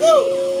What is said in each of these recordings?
Moral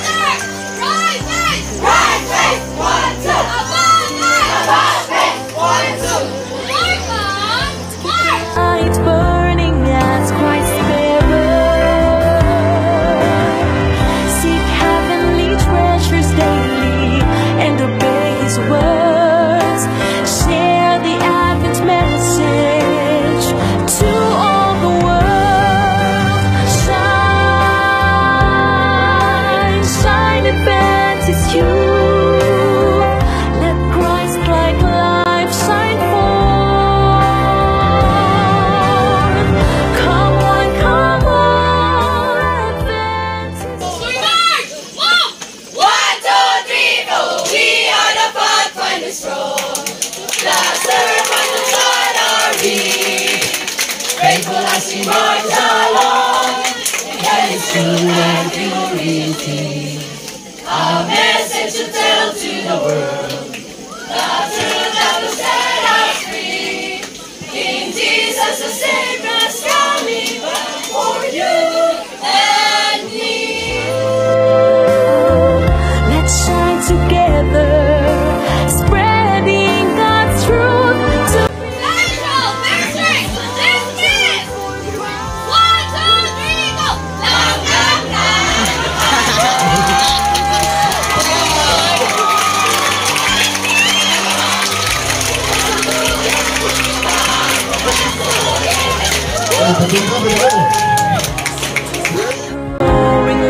and purity. A message to tell to the world. The truth that will set us free. King Jesus, the Savior's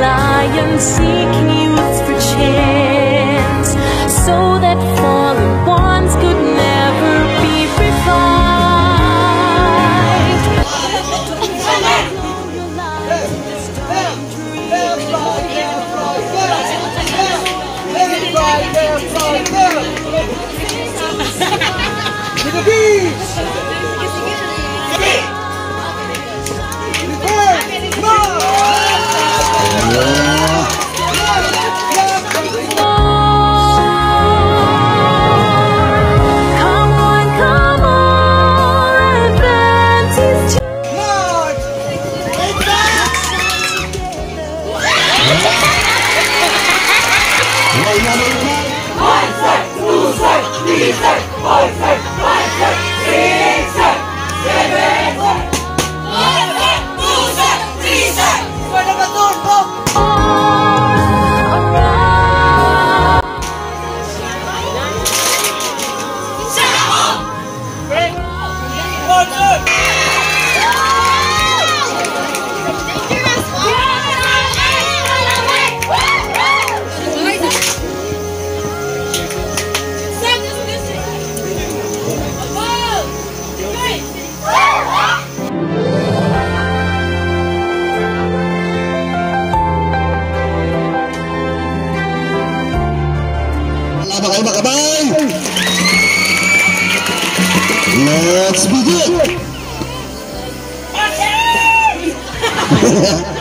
lion seeking youth for chance, Boys, say, two, say, three, say, boys, say. Hãy subscribe cho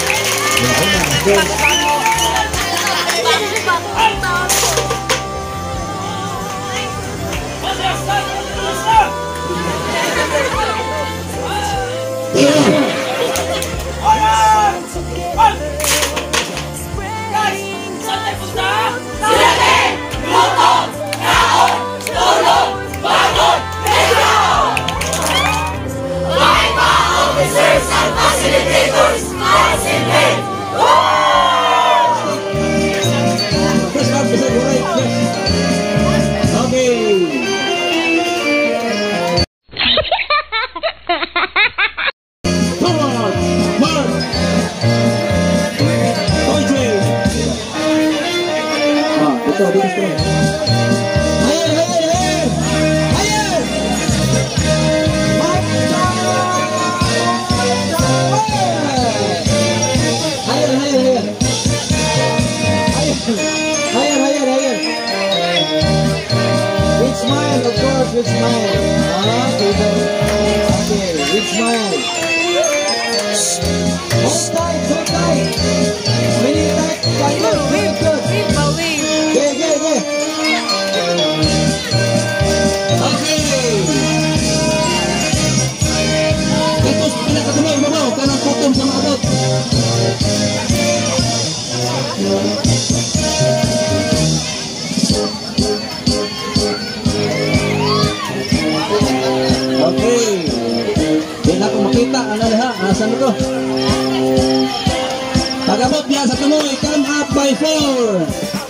Yeah. It's mine. Ah, okay. Okay, with. Oh. makita ano ana asan ko? Tagapot biya sa tumoy come up by 4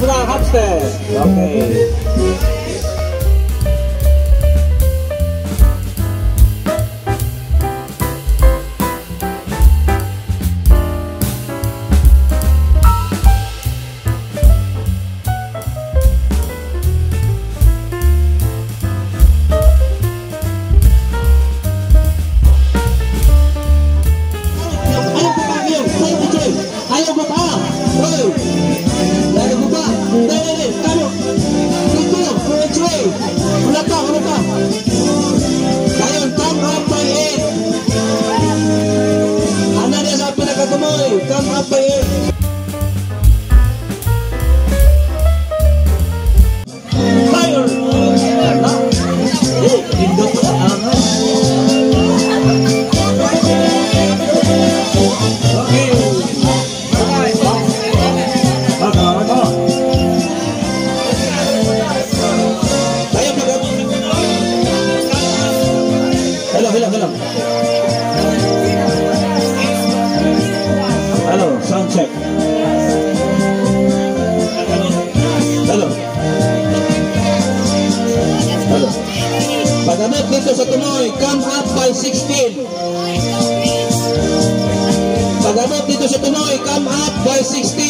부탁합시다. 오케이. Sound check. Hello. Hello. Pagamit dito sa tunoy, come up by 16. Pagamit dito sa tunoy, come up by 16.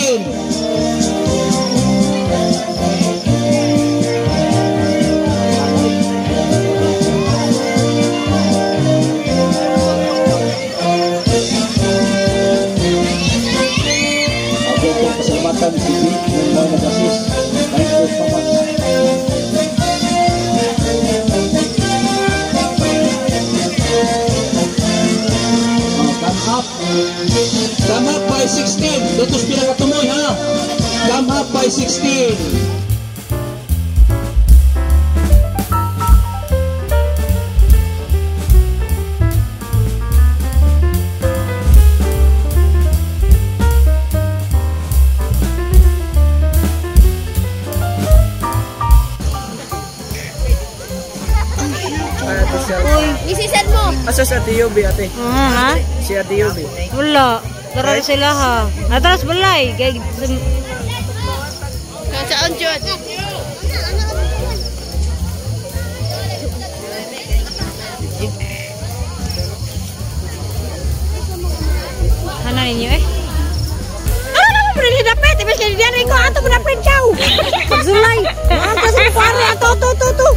Ate Yobi, ate? Ah, ha? Si Ate Yobi. Wala. Tara sila ha. Atras balay. Kay Saan dyan? Hana ninyo eh. Ano naman pwede ni dapit? Ibig kaya diyan ko ato mo dapit chow. Pagsulay. Ang kasi pare ato ato ato ato.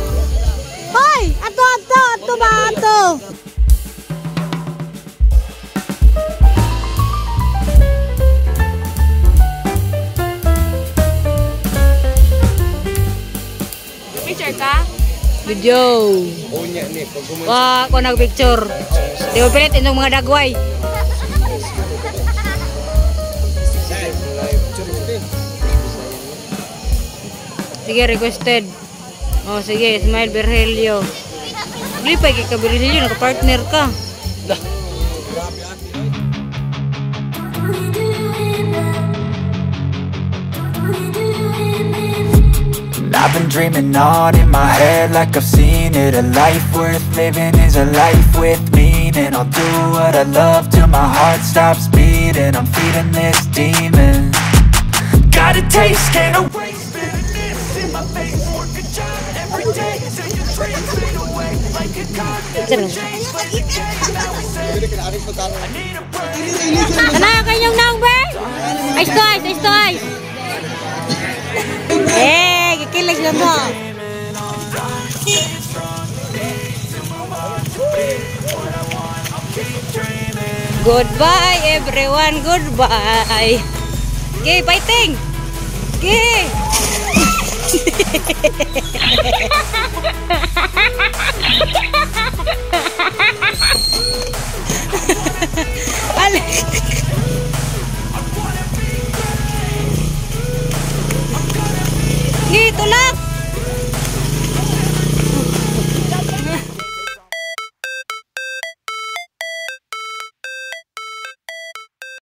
Hoy, ato ato ato ba ato? Video. Wa ko nag picture. Di mo pilit itong mga dagway. Sige, requested. Oh, sige, Smile Berhelio. Lipay kay ka Berhelio, naka-partner ka. I've been dreaming on in my head like I've seen it. A life worth living is a life with meaning. I'll do what I love till my heart stops beating. I'm feeding this demon. Got a taste, can't erase bitterness in my face. Work a job every day till your dreams fade away. Like a card change the game now is set I need a break. Ano yung kanyang naong be? Ice to ice, ice to ice. Eh, ganda. Goodbye everyone, goodbye. Gay fighting. Gay. Alex. Sige, tulak!